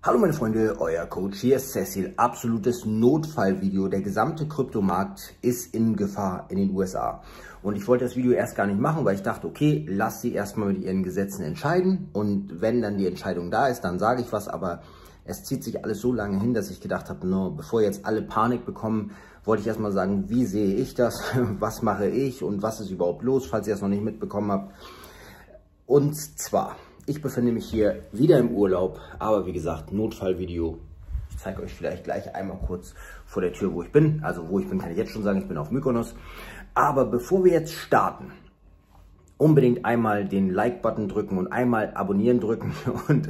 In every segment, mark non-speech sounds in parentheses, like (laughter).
Hallo meine Freunde, euer Coach hier ist Cecil. Absolutes Notfallvideo. Der gesamte Kryptomarkt ist in Gefahr in den USA. Und ich wollte das Video erst gar nicht machen, weil ich dachte, okay, lass sie erstmal mit ihren Gesetzen entscheiden. Und wenn dann die Entscheidung da ist, dann sage ich was. Aber es zieht sich alles so lange hin, dass ich gedacht habe, no, bevor jetzt alle Panik bekommen, wollte ich erstmal sagen, wie sehe ich das, (laughs) was mache ich und was ist überhaupt los, falls ihr das noch nicht mitbekommen habt. Und zwar ich befinde mich hier wieder im Urlaub, aber wie gesagt, Notfallvideo. Ich zeige euch vielleicht gleich einmal kurz vor der Tür, wo ich bin. Also wo ich bin, kann ich jetzt schon sagen, ich bin auf Mykonos. Aber bevor wir jetzt starten, unbedingt einmal den Like-Button drücken und einmal abonnieren drücken (laughs) und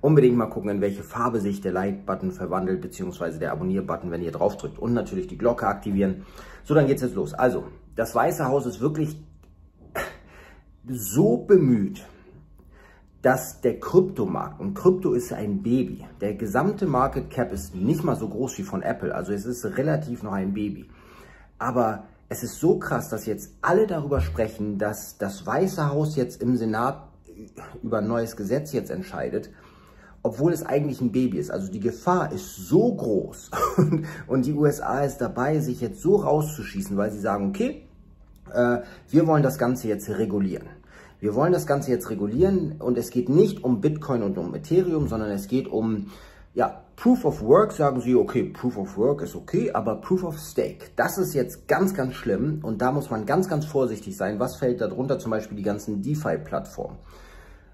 unbedingt mal gucken, in welche Farbe sich der Like-Button verwandelt, beziehungsweise der Abonnier-Button, wenn ihr drauf drückt. Und natürlich die Glocke aktivieren. So, dann geht's jetzt los. Also, das Weiße Haus ist wirklich so bemüht, dass der Kryptomarkt, und Krypto ist ein Baby, der gesamte Market Cap ist nicht mal so groß wie von Apple, also es ist relativ noch ein Baby. Aber es ist so krass, dass jetzt alle darüber sprechen, dass das Weiße Haus jetzt im Senat über ein neues Gesetz jetzt entscheidet, obwohl es eigentlich ein Baby ist. Also die Gefahr ist so groß und, (laughs) und die USA ist dabei, sich jetzt so rauszuschießen, weil sie sagen, okay, äh, wir wollen das Ganze jetzt regulieren. Wir wollen das Ganze jetzt regulieren und es geht nicht um Bitcoin und um Ethereum, sondern es geht um ja, Proof of Work, sagen sie, okay, Proof of Work ist okay, aber Proof of Stake, das ist jetzt ganz, ganz schlimm und da muss man ganz, ganz vorsichtig sein. Was fällt darunter? Zum Beispiel die ganzen DeFi-Plattformen.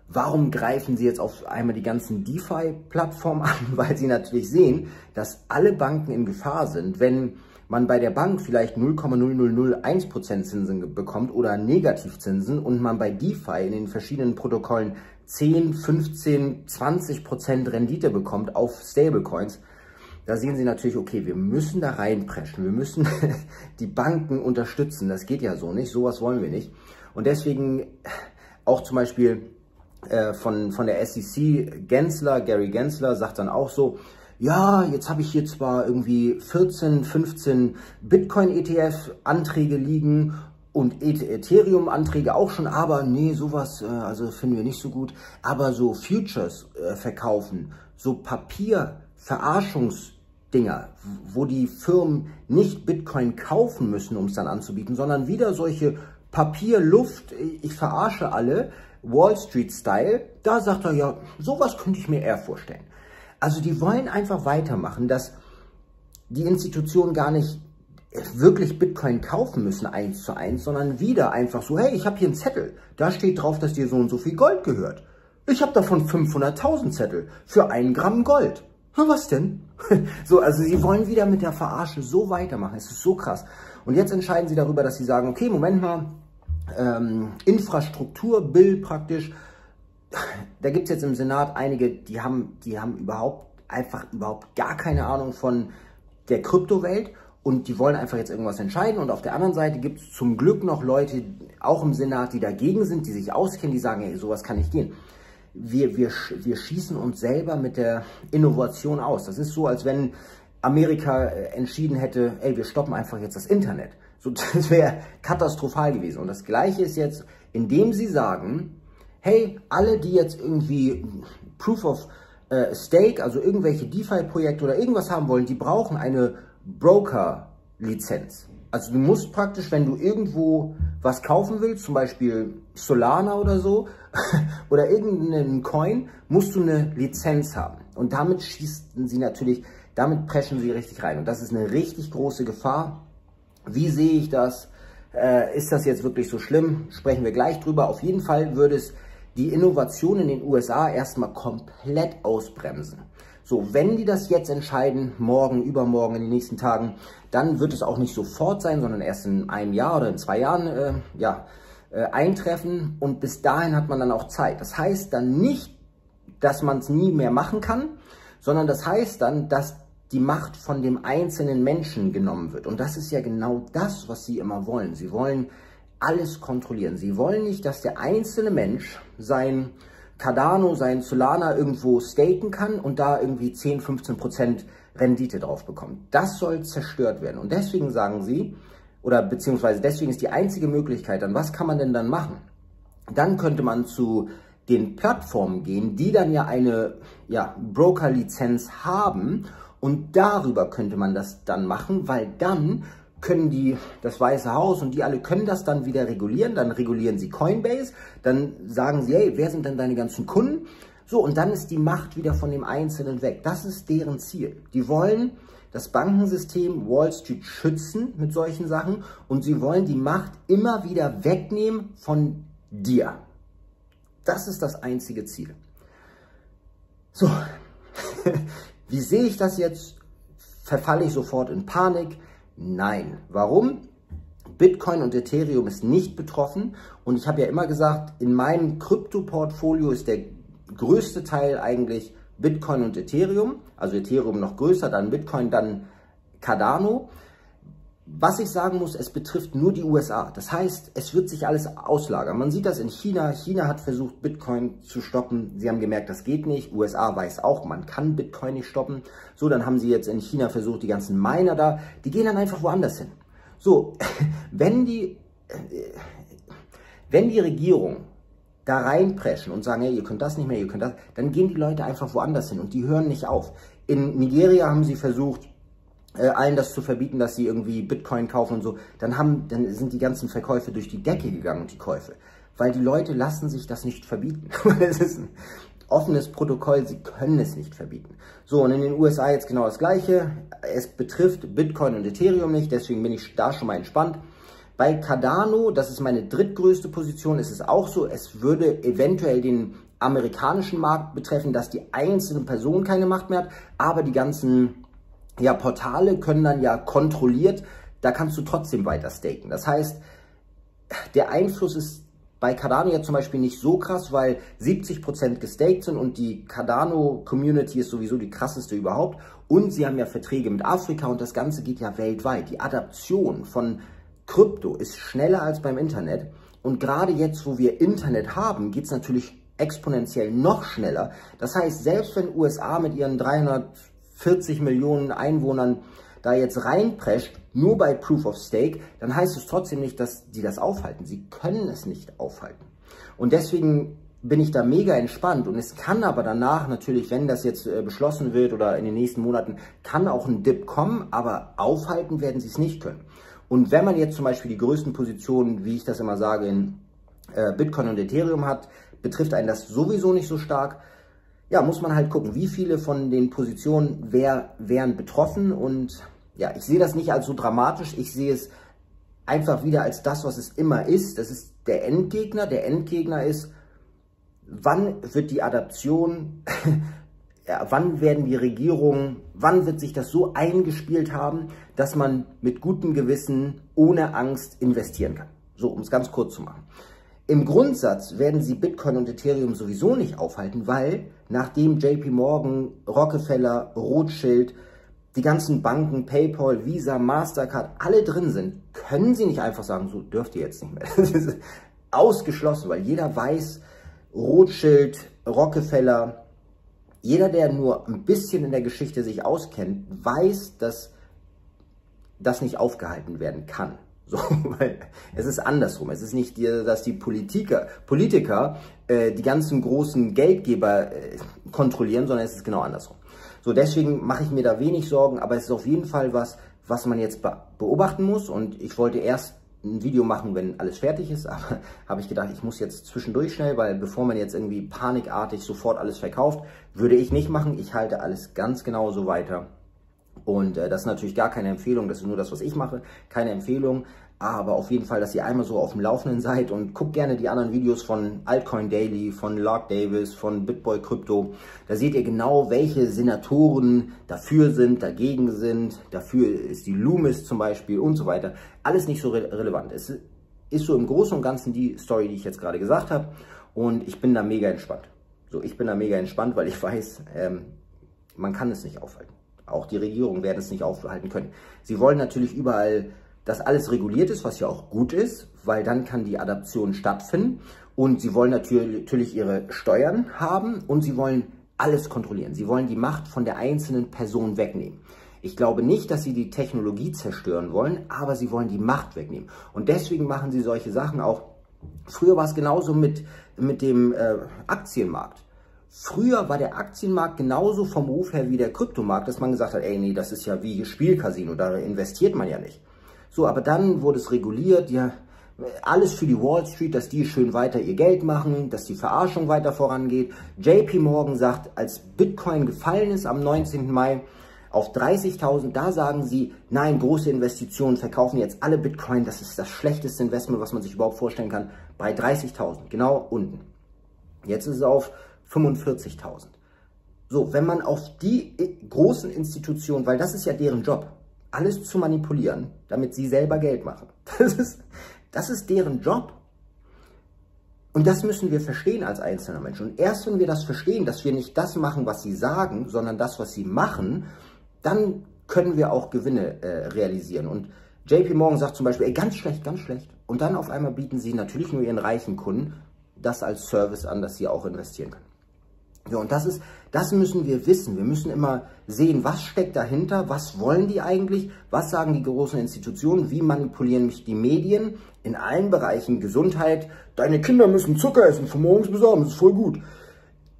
Warum greifen sie jetzt auf einmal die ganzen DeFi-Plattformen an? (laughs) Weil sie natürlich sehen, dass alle Banken in Gefahr sind, wenn man bei der Bank vielleicht 0,0001% Zinsen bekommt oder Negativzinsen und man bei DeFi in den verschiedenen Protokollen 10, 15, 20% Rendite bekommt auf Stablecoins, da sehen Sie natürlich, okay, wir müssen da reinpreschen, wir müssen (laughs) die Banken unterstützen, das geht ja so nicht, sowas wollen wir nicht. Und deswegen auch zum Beispiel äh, von, von der SEC, Gensler, Gary Gensler sagt dann auch so, ja, jetzt habe ich hier zwar irgendwie 14, 15 Bitcoin-ETF-Anträge liegen und Ethereum-Anträge auch schon, aber nee, sowas, äh, also finden wir nicht so gut. Aber so Futures äh, verkaufen, so Papier-Verarschungsdinger, wo die Firmen nicht Bitcoin kaufen müssen, um es dann anzubieten, sondern wieder solche Papierluft, ich verarsche alle, Wall Street-Style, da sagt er ja, sowas könnte ich mir eher vorstellen. Also die wollen einfach weitermachen, dass die Institutionen gar nicht wirklich Bitcoin kaufen müssen, eins zu eins, sondern wieder einfach so, hey, ich habe hier einen Zettel, da steht drauf, dass dir so und so viel Gold gehört. Ich habe davon 500.000 Zettel für ein Gramm Gold. Na, was denn? (laughs) so, also sie wollen wieder mit der Verarsche so weitermachen. Es ist so krass. Und jetzt entscheiden sie darüber, dass sie sagen, okay, Moment mal, ähm, Infrastruktur, Bill praktisch, da gibt es jetzt im Senat einige, die haben, die haben überhaupt einfach überhaupt gar keine Ahnung von der Kryptowelt und die wollen einfach jetzt irgendwas entscheiden. Und auf der anderen Seite gibt es zum Glück noch Leute, auch im Senat, die dagegen sind, die sich auskennen, die sagen, ey, sowas kann nicht gehen. Wir, wir, wir schießen uns selber mit der Innovation aus. Das ist so, als wenn Amerika äh, entschieden hätte, ey, wir stoppen einfach jetzt das Internet. So, (laughs) das wäre katastrophal gewesen. Und das Gleiche ist jetzt, indem sie sagen, hey, alle, die jetzt irgendwie Proof of äh, Stake, also irgendwelche DeFi-Projekte oder irgendwas haben wollen, die brauchen eine Broker-Lizenz. Also du musst praktisch, wenn du irgendwo was kaufen willst, zum Beispiel Solana oder so, (laughs) oder irgendeinen Coin, musst du eine Lizenz haben. Und damit schießen sie natürlich, damit preschen sie richtig rein. Und das ist eine richtig große Gefahr. Wie sehe ich das? Äh, ist das jetzt wirklich so schlimm? Sprechen wir gleich drüber. Auf jeden Fall würde es die Innovation in den USA erstmal komplett ausbremsen. So, wenn die das jetzt entscheiden, morgen, übermorgen, in den nächsten Tagen, dann wird es auch nicht sofort sein, sondern erst in einem Jahr oder in zwei Jahren äh, ja, äh, eintreffen. Und bis dahin hat man dann auch Zeit. Das heißt dann nicht, dass man es nie mehr machen kann, sondern das heißt dann, dass die Macht von dem einzelnen Menschen genommen wird. Und das ist ja genau das, was sie immer wollen. Sie wollen alles kontrollieren. Sie wollen nicht, dass der einzelne Mensch sein Cardano, sein Solana irgendwo staken kann und da irgendwie 10, 15 Prozent Rendite drauf bekommt. Das soll zerstört werden. Und deswegen sagen sie, oder beziehungsweise deswegen ist die einzige Möglichkeit dann, was kann man denn dann machen? Dann könnte man zu den Plattformen gehen, die dann ja eine ja, Broker-Lizenz haben und darüber könnte man das dann machen, weil dann können die, das Weiße Haus und die alle können das dann wieder regulieren, dann regulieren sie Coinbase, dann sagen sie, hey, wer sind denn deine ganzen Kunden? So, und dann ist die Macht wieder von dem Einzelnen weg. Das ist deren Ziel. Die wollen das Bankensystem Wall Street schützen mit solchen Sachen und sie wollen die Macht immer wieder wegnehmen von dir. Das ist das einzige Ziel. So, (laughs) wie sehe ich das jetzt? Verfalle ich sofort in Panik? Nein. Warum? Bitcoin und Ethereum ist nicht betroffen und ich habe ja immer gesagt, in meinem Krypto-Portfolio ist der größte Teil eigentlich Bitcoin und Ethereum, also Ethereum noch größer, dann Bitcoin, dann Cardano. Was ich sagen muss, es betrifft nur die USA. Das heißt, es wird sich alles auslagern. Man sieht das in China. China hat versucht, Bitcoin zu stoppen. Sie haben gemerkt, das geht nicht. USA weiß auch, man kann Bitcoin nicht stoppen. So, dann haben sie jetzt in China versucht, die ganzen Miner da, die gehen dann einfach woanders hin. So, (laughs) wenn die, äh, wenn die Regierung da reinpreschen und sagen, hey, ihr könnt das nicht mehr, ihr könnt das, dann gehen die Leute einfach woanders hin und die hören nicht auf. In Nigeria haben sie versucht, äh, allen das zu verbieten, dass sie irgendwie Bitcoin kaufen und so, dann, haben, dann sind die ganzen Verkäufe durch die Decke gegangen, die Käufe. Weil die Leute lassen sich das nicht verbieten. (laughs) es ist ein offenes Protokoll, sie können es nicht verbieten. So, und in den USA jetzt genau das Gleiche. Es betrifft Bitcoin und Ethereum nicht, deswegen bin ich da schon mal entspannt. Bei Cardano, das ist meine drittgrößte Position, ist es auch so, es würde eventuell den amerikanischen Markt betreffen, dass die einzelne Person keine Macht mehr hat, aber die ganzen ja, Portale können dann ja kontrolliert, da kannst du trotzdem weiter staken. Das heißt, der Einfluss ist bei Cardano ja zum Beispiel nicht so krass, weil 70% gestaked sind und die Cardano-Community ist sowieso die krasseste überhaupt. Und sie haben ja Verträge mit Afrika und das Ganze geht ja weltweit. Die Adaption von Krypto ist schneller als beim Internet. Und gerade jetzt, wo wir Internet haben, geht es natürlich exponentiell noch schneller. Das heißt, selbst wenn USA mit ihren 300 40 Millionen Einwohnern da jetzt reinprescht, nur bei Proof of Stake, dann heißt es trotzdem nicht, dass die das aufhalten. Sie können es nicht aufhalten. Und deswegen bin ich da mega entspannt und es kann aber danach natürlich, wenn das jetzt äh, beschlossen wird oder in den nächsten Monaten, kann auch ein Dip kommen, aber aufhalten werden sie es nicht können. Und wenn man jetzt zum Beispiel die größten Positionen, wie ich das immer sage, in äh, Bitcoin und Ethereum hat, betrifft einen das sowieso nicht so stark ja, muss man halt gucken, wie viele von den Positionen wer, wären betroffen. Und ja, ich sehe das nicht als so dramatisch. Ich sehe es einfach wieder als das, was es immer ist. Das ist der Endgegner. Der Endgegner ist, wann wird die Adaption, (laughs) ja, wann werden die Regierungen, wann wird sich das so eingespielt haben, dass man mit gutem Gewissen, ohne Angst investieren kann. So, um es ganz kurz zu machen. Im Grundsatz werden sie Bitcoin und Ethereum sowieso nicht aufhalten, weil nachdem JP Morgan, Rockefeller, Rothschild, die ganzen Banken, PayPal, Visa, Mastercard, alle drin sind, können sie nicht einfach sagen, so dürft ihr jetzt nicht mehr. (laughs) Das ist ausgeschlossen, weil jeder weiß, Rothschild, Rockefeller, jeder, der nur ein bisschen in der Geschichte sich auskennt, weiß, dass das nicht aufgehalten werden kann. So, (laughs) weil es ist andersrum. Es ist nicht, dass die Politiker, Politiker äh, die ganzen großen Geldgeber äh, kontrollieren, sondern es ist genau andersrum. So, deswegen mache ich mir da wenig Sorgen, aber es ist auf jeden Fall was, was man jetzt beobachten muss. Und ich wollte erst ein Video machen, wenn alles fertig ist, (laughs) aber habe ich gedacht, ich muss jetzt zwischendurch schnell, weil bevor man jetzt irgendwie panikartig sofort alles verkauft, würde ich nicht machen. Ich halte alles ganz genau so weiter und äh, das ist natürlich gar keine Empfehlung, das ist nur das, was ich mache, keine Empfehlung. Aber auf jeden Fall, dass ihr einmal so auf dem Laufenden seid und guckt gerne die anderen Videos von Altcoin Daily, von Lark Davis, von Bitboy Crypto. Da seht ihr genau, welche Senatoren dafür sind, dagegen sind. Dafür ist die Loomis zum Beispiel und so weiter. Alles nicht so re relevant. Es ist so im Großen und Ganzen die Story, die ich jetzt gerade gesagt habe. Und ich bin da mega entspannt. So, ich bin da mega entspannt, weil ich weiß, ähm, man kann es nicht aufhalten. Auch die Regierung werden es nicht aufhalten können. Sie wollen natürlich überall, dass alles reguliert ist, was ja auch gut ist, weil dann kann die Adaption stattfinden. Und sie wollen natürlich ihre Steuern haben und sie wollen alles kontrollieren. Sie wollen die Macht von der einzelnen Person wegnehmen. Ich glaube nicht, dass sie die Technologie zerstören wollen, aber sie wollen die Macht wegnehmen. Und deswegen machen sie solche Sachen auch Früher war es genauso mit, mit dem äh, Aktienmarkt. Früher war der Aktienmarkt genauso vom Ruf her wie der Kryptomarkt, dass man gesagt hat, ey, nee, das ist ja wie Spielcasino, da investiert man ja nicht. So, aber dann wurde es reguliert, ja, alles für die Wall Street, dass die schön weiter ihr Geld machen, dass die Verarschung weiter vorangeht. JP Morgan sagt, als Bitcoin gefallen ist am 19. Mai auf 30.000, da sagen sie, nein, große Investitionen, verkaufen jetzt alle Bitcoin, das ist das schlechteste Investment, was man sich überhaupt vorstellen kann, bei 30.000, genau unten. Jetzt ist es auf 45.000. So, wenn man auf die großen Institutionen, weil das ist ja deren Job, alles zu manipulieren, damit sie selber Geld machen. (laughs) Das ist, das ist deren Job. Und das müssen wir verstehen als einzelner Mensch. Und erst wenn wir das verstehen, dass wir nicht das machen, was sie sagen, sondern das, was sie machen, dann können wir auch Gewinne äh, realisieren. Und JP Morgan sagt zum Beispiel, ey, ganz schlecht, ganz schlecht. Und dann auf einmal bieten sie natürlich nur ihren reichen Kunden das als Service an, dass sie auch investieren können. So, und das ist, das müssen wir wissen. Wir müssen immer sehen, was steckt dahinter, was wollen die eigentlich, was sagen die großen Institutionen, wie manipulieren mich die Medien in allen Bereichen, Gesundheit, deine Kinder müssen Zucker essen, von morgens bis abends, ist voll gut.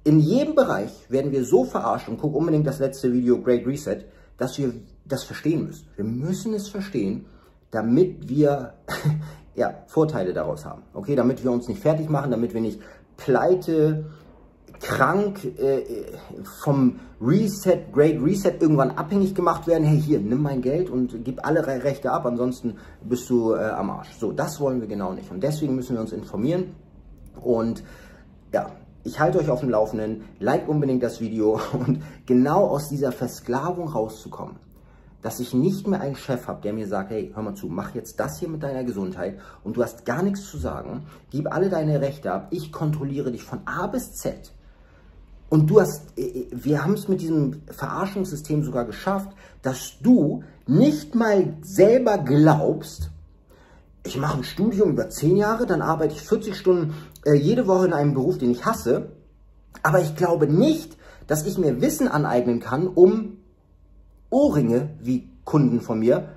In jedem Bereich werden wir so verarscht, und guck unbedingt das letzte Video, Great Reset, dass wir das verstehen müssen. Wir müssen es verstehen, damit wir (laughs) ja, Vorteile daraus haben. Okay, damit wir uns nicht fertig machen, damit wir nicht pleite, krank äh, vom Reset, Great Reset irgendwann abhängig gemacht werden. Hey, hier, nimm mein Geld und gib alle Rechte ab, ansonsten bist du äh, am Arsch. So, das wollen wir genau nicht. Und deswegen müssen wir uns informieren. Und ja, ich halte euch auf dem Laufenden. Like unbedingt das Video. (laughs) Und genau aus dieser Versklavung rauszukommen, dass ich nicht mehr einen Chef habe, der mir sagt, hey, hör mal zu, mach jetzt das hier mit deiner Gesundheit und du hast gar nichts zu sagen, gib alle deine Rechte ab, ich kontrolliere dich von A bis Z und du hast, äh, äh, wir haben es mit diesem Verarschungssystem sogar geschafft, dass du nicht mal selber glaubst, ich mache ein Studium über 10 Jahre, dann arbeite ich 40 Stunden äh, jede Woche in einem Beruf, den ich hasse, aber ich glaube nicht, dass ich mir Wissen aneignen kann, um Ohrringe, wie Kunden von mir,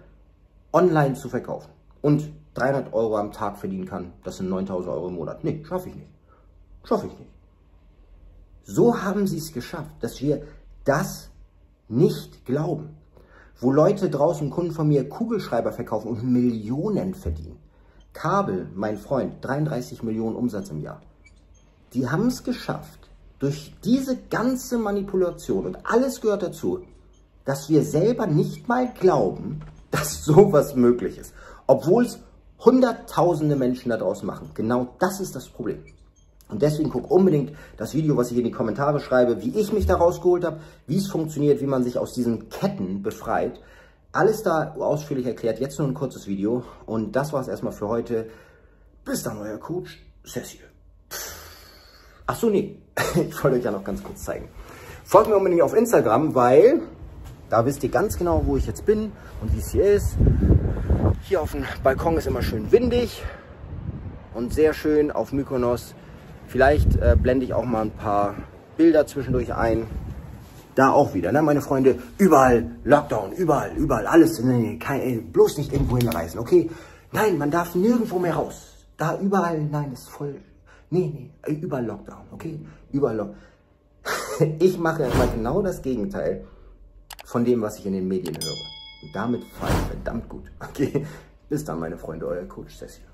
online zu verkaufen. Und 300 Euro am Tag verdienen kann, das sind 9000 Euro im Monat. Nee, schaffe ich nicht. Schaffe ich nicht. So haben sie es geschafft, dass wir das nicht glauben. Wo Leute draußen, Kunden von mir, Kugelschreiber verkaufen und Millionen verdienen. Kabel, mein Freund, 33 Millionen Umsatz im Jahr. Die haben es geschafft, durch diese ganze Manipulation und alles gehört dazu, dass wir selber nicht mal glauben, (laughs) dass sowas möglich ist. Obwohl es hunderttausende Menschen da draußen machen. Genau das ist das Problem. Und deswegen guck unbedingt das Video, was ich in die Kommentare schreibe, wie ich mich da rausgeholt habe, wie es funktioniert, wie man sich aus diesen Ketten befreit. Alles da ausführlich erklärt. Jetzt nur ein kurzes Video. Und das war es erstmal für heute. Bis dann, euer Coach Cecil. Ach so, nee. (laughs) Ich wollte euch ja noch ganz kurz zeigen. Folgt mir unbedingt auf Instagram, weil da wisst ihr ganz genau, wo ich jetzt bin und wie es hier ist. Hier auf dem Balkon ist immer schön windig und sehr schön auf Mykonos Vielleicht äh, blende ich auch mal ein paar Bilder zwischendurch ein. Da auch wieder, ne, meine Freunde, überall Lockdown, überall, überall, alles. Nee, kein, ey, bloß nicht irgendwo hinreisen, okay? Nein, man darf nirgendwo mehr raus. Da überall, nein, ist voll. Nee, nee, überall Lockdown, okay? Überall Lockdown. (laughs) ich mache immer genau das Gegenteil von dem, was ich in den Medien höre. Und damit fahre ich verdammt gut. Okay? Bis dann, meine Freunde, euer Coach Cecil.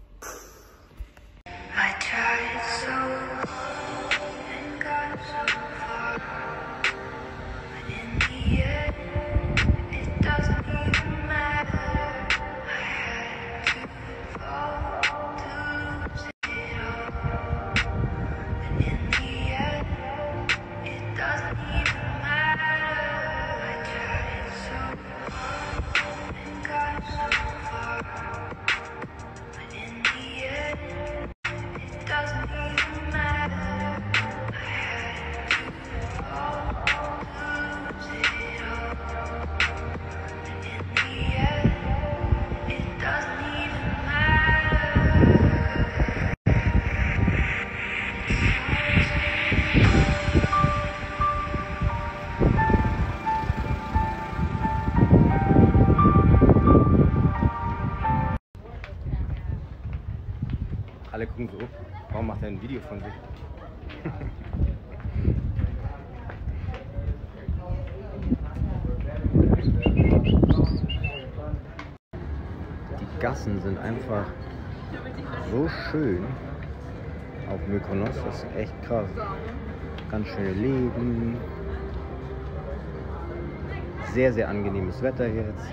Alle gucken so, warum macht er ein Video von sich? Die Gassen sind einfach so schön auf Mykonos, das ist echt krass. Ganz schöne Leben. Sehr, sehr angenehmes Wetter jetzt.